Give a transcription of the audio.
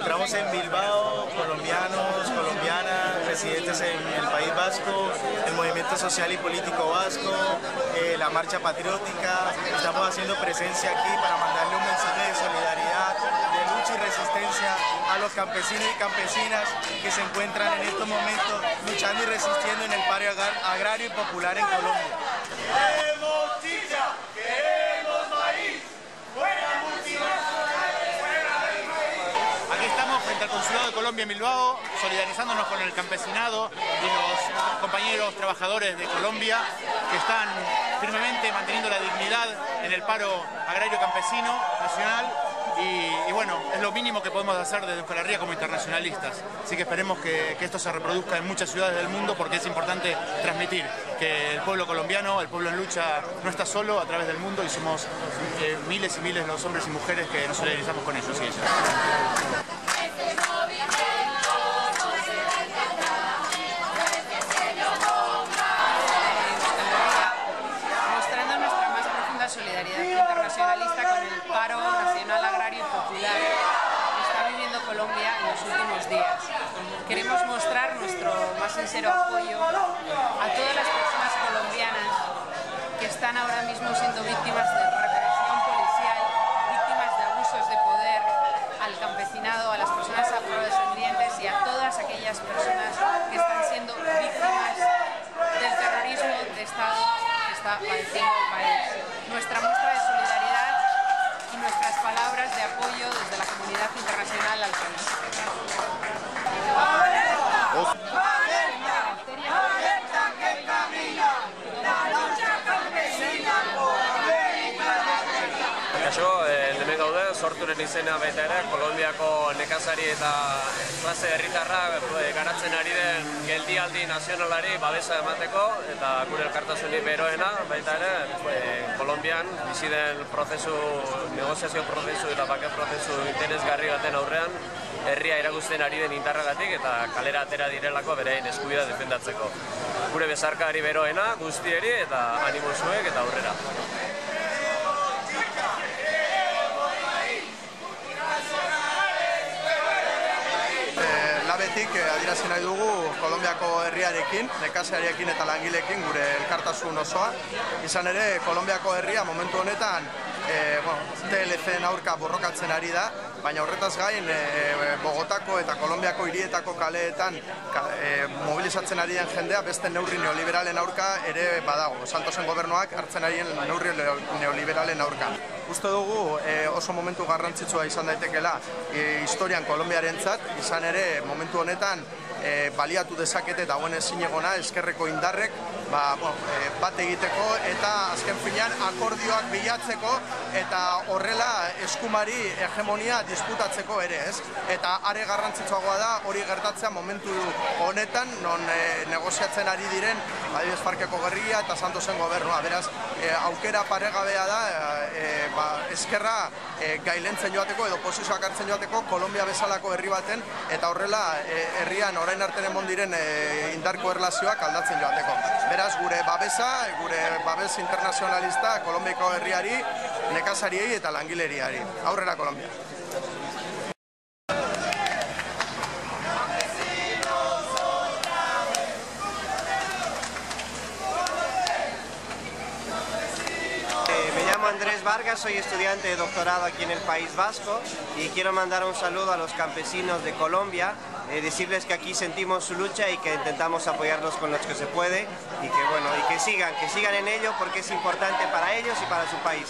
encontramos en Bilbao, colombianos, colombianas, residentes en el País Vasco, el movimiento social y político vasco, eh, la marcha patriótica. Estamos haciendo presencia aquí para mandarle un mensaje de solidaridad, de lucha y resistencia a los campesinos y campesinas que se encuentran en estos momentos luchando y resistiendo en el paro agrario y popular en Colombia. Frente al Consulado de Colombia en Bilbao, solidarizándonos con el campesinado y los compañeros trabajadores de Colombia que están firmemente manteniendo la dignidad en el paro agrario campesino nacional y, bueno, es lo mínimo que podemos hacer desde Euskal como internacionalistas. Así que esperemos que, esto se reproduzca en muchas ciudades del mundo porque es importante transmitir que el pueblo colombiano, el pueblo en lucha, no está solo a través del mundo y somos eh, miles y miles los hombres y mujeres que nos solidarizamos con ellos y ellas. Queremos mostrar nuestro más sincero apoyo a todas las personas colombianas que están ahora mismo siendo víctimas de represión policial, víctimas de abusos de poder, al campesinado, a las personas afrodescendientes y a todas aquellas personas que están siendo víctimas del terrorismo de Estado que está padeciendo el país. Nuestra muestra de solidaridad y nuestras palabras de apoyo desde la comunidad internacional al país. Kaixo, eh, hemen gaude, sorturen izena baita ere, Kolombiako nekazari eta klase herritarra eh, garatzen ari den geldialdi nazionalari babesa emateko eta gure elkartasunik beroena baita ere, eh, Kolombian bizi den prozesu, negoziazio prozesu eta bake prozesu interesgarri baten aurrean herria iragusten ari den indarragatik eta kalera atera direlako berein eskubida defendatzeko. Gure bezarkari beroena, guztieri eta animo eta aurrera. Labetik eh, adirazi nahi dugu Kolombiako herriarekin, nekazariarekin eta langilekin gure elkartasun osoa. Izan ere, Kolombiako herria momentu honetan e, bueno, TLC aurka borrokatzen ari da, baina horretaz gain e, Bogotako eta Kolombiako hirietako kaleetan e, mobilizatzen ari den jendea beste neurri neoliberalen aurka ere badago. Santosen gobernuak hartzen ari den neurri neoliberalen aurka. Uste dugu e, oso momentu garrantzitsua izan daitekela e, historian Kolombiaren izan ere momentu honetan e, baliatu dezakete dagoen ezin egona eskerreko indarrek ba, bo, e, bat egiteko eta azken finean akordioak bilatzeko eta horrela eskumari hegemonia disputatzeko ere, ez? Eta are garrantzitsuagoa da hori gertatzea momentu honetan non e, negoziatzen ari diren Adibidez Parkeko Gerria eta Santosen gobernua. Beraz, e, aukera paregabea da e, ba, eskerra e, gailentzen joateko edo posizioak hartzen joateko Kolombia bezalako herri baten eta horrela e, orain arteren mondiren e, indarko erlazioak aldatzen joateko. Beraz, gure babesa, gure babes internazionalista Kolombiako herriari, nekazariei eta langileriari. Aurrera Kolombia. Andrés Vargas, soy estudiante de doctorado aquí en el País Vasco y quiero mandar un saludo a los campesinos de Colombia, eh, decirles que aquí sentimos su lucha y que intentamos apoyarlos con los que se puede y que bueno, y que sigan, que sigan en ello porque es importante para ellos y para su país.